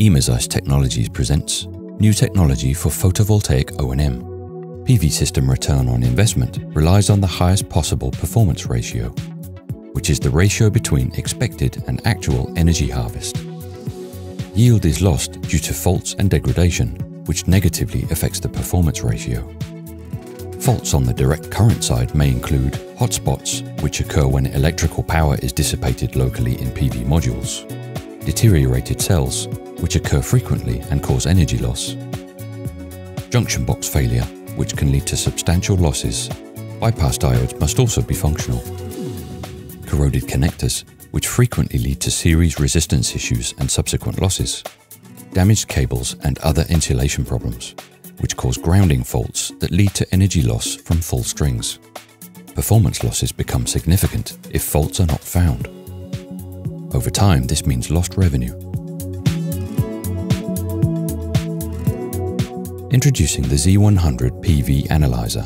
Emazys Technologies presents new technology for photovoltaic O&M. PV system return on investment relies on the highest possible performance ratio, which is the ratio between expected and actual energy harvest. Yield is lost due to faults and degradation, which negatively affects the performance ratio. Faults on the direct current side may include hotspots, which occur when electrical power is dissipated locally in PV modules, deteriorated cells, which occur frequently and cause energy loss, junction box failure, which can lead to substantial losses. Bypass diodes must also be functional. Corroded connectors, which frequently lead to series resistance issues and subsequent losses. Damaged cables and other insulation problems, which cause grounding faults that lead to energy loss from full strings. Performance losses become significant if faults are not found. Over time, this means lost revenue. Introducing the Z100 PV Analyzer.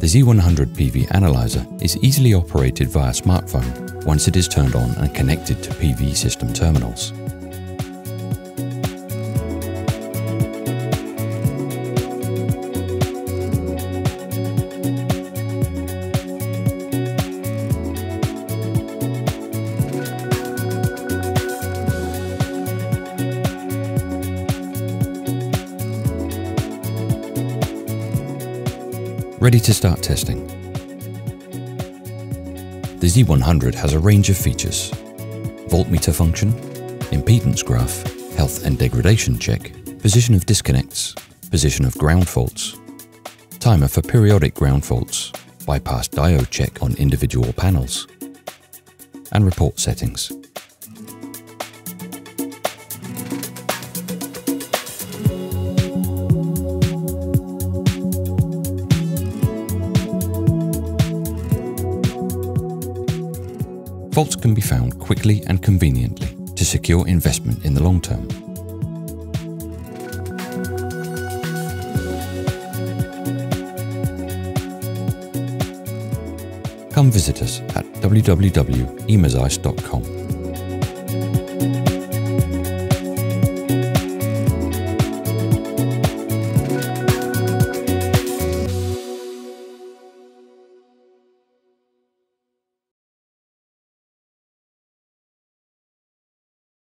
The Z100 PV Analyzer is easily operated via smartphone once it is turned on and connected to PV system terminals. Ready to start testing. The Z100 has a range of features. Voltmeter function, impedance graph, health and degradation check, position of disconnects, position of ground faults, timer for periodic ground faults, bypass diode check on individual panels, and report settings. Faults can be found quickly and conveniently to secure investment in the long term. Come visit us at www.emazys.com.